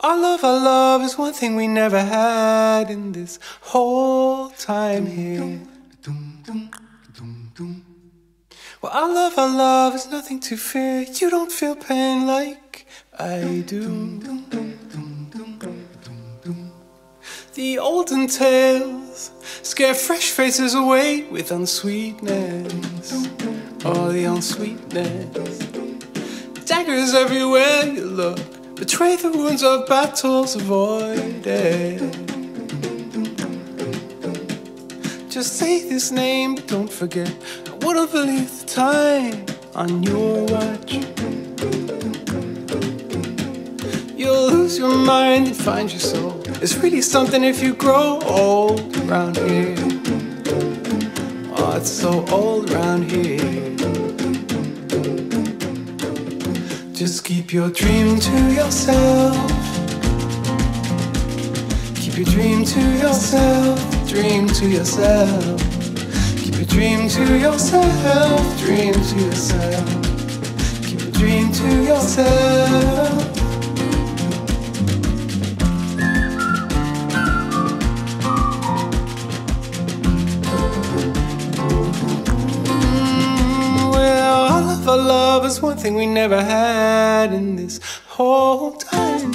Our love, our love is one thing we never had in this whole time here. Well, our love, our love is nothing to fear. You don't feel pain like I do. The olden tales scare fresh faces away with unsweetness. Oh, the unsweetness. Daggers everywhere you look betray the wounds of battles avoided. Just say this name, don't forget. I wouldn't believe the time on your watch. You'll lose your mind and find your soul. It's really something if you grow old around here. Oh, it's so old around here. Keep your dream to yourself. Keep your dream to yourself. Dream to yourself. Keep your dream to yourself. Dream to yourself. Keep your dream to yourself. Mm, For love is one thing we never had in this whole time.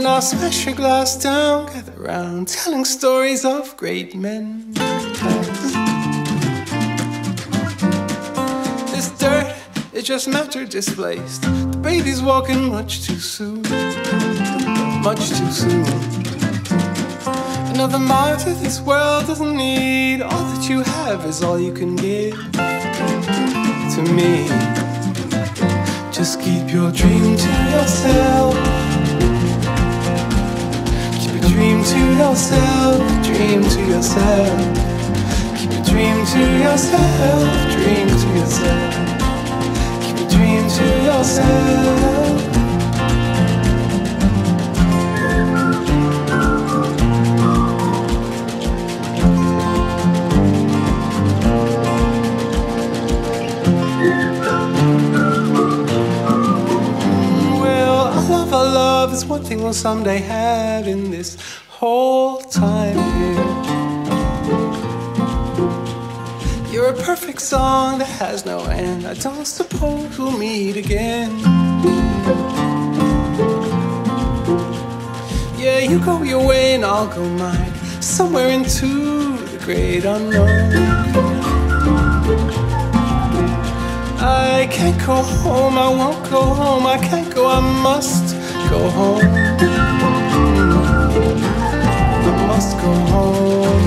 Now smash your glass down, gather round, telling stories of great men. This dirt is just matter displaced. The baby's walking much too soon, much too soon. Another martyr this world doesn't need. All that you have is all you can give to me. Just keep your dream to yourself. Keep your dream to yourself. Dream to yourself. Keep your dream to yourself. Is one thing we'll someday have in this whole time here. You're a perfect song that has no end. I don't suppose we'll meet again. Yeah, you go your way and I'll go mine. Somewhere into the great unknown. I can't go home, I won't go home, I can't go, I must go home. I must go home.